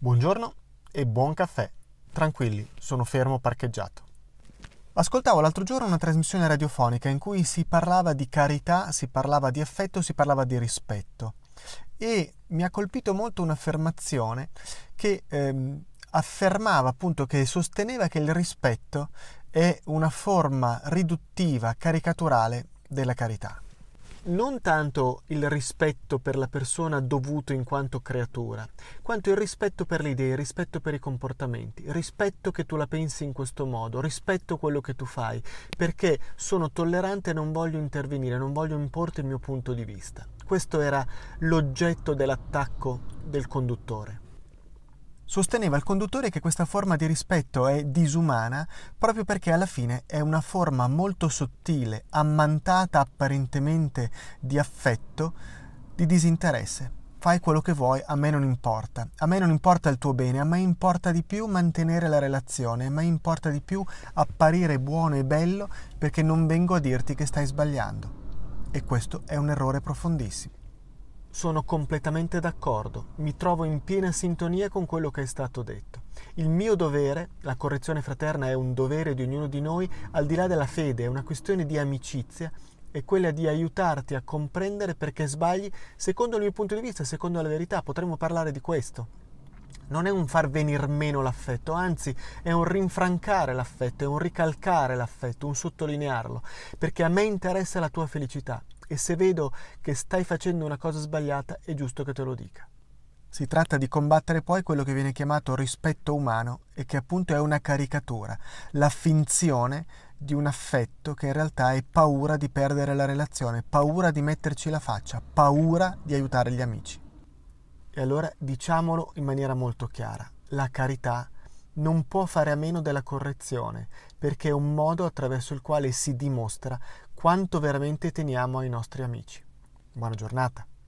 Buongiorno e buon caffè. Tranquilli, sono fermo parcheggiato. Ascoltavo l'altro giorno una trasmissione radiofonica in cui si parlava di carità, si parlava di affetto, si parlava di rispetto e mi ha colpito molto un'affermazione che ehm, affermava appunto che sosteneva che il rispetto è una forma riduttiva, caricaturale della carità non tanto il rispetto per la persona dovuto in quanto creatura, quanto il rispetto per le idee, il rispetto per i comportamenti, rispetto che tu la pensi in questo modo, rispetto quello che tu fai, perché sono tollerante e non voglio intervenire, non voglio importi il mio punto di vista. Questo era l'oggetto dell'attacco del conduttore. Sosteneva il conduttore che questa forma di rispetto è disumana proprio perché alla fine è una forma molto sottile, ammantata apparentemente di affetto, di disinteresse. Fai quello che vuoi, a me non importa. A me non importa il tuo bene, a me importa di più mantenere la relazione, a me importa di più apparire buono e bello perché non vengo a dirti che stai sbagliando. E questo è un errore profondissimo. Sono completamente d'accordo, mi trovo in piena sintonia con quello che è stato detto. Il mio dovere, la correzione fraterna è un dovere di ognuno di noi, al di là della fede, è una questione di amicizia, è quella di aiutarti a comprendere perché sbagli secondo il mio punto di vista, secondo la verità. Potremmo parlare di questo. Non è un far venir meno l'affetto, anzi è un rinfrancare l'affetto, è un ricalcare l'affetto, un sottolinearlo, perché a me interessa la tua felicità e se vedo che stai facendo una cosa sbagliata è giusto che te lo dica. Si tratta di combattere poi quello che viene chiamato rispetto umano e che appunto è una caricatura, la finzione di un affetto che in realtà è paura di perdere la relazione, paura di metterci la faccia, paura di aiutare gli amici. E allora diciamolo in maniera molto chiara, la carità non può fare a meno della correzione, perché è un modo attraverso il quale si dimostra quanto veramente teniamo ai nostri amici. Buona giornata.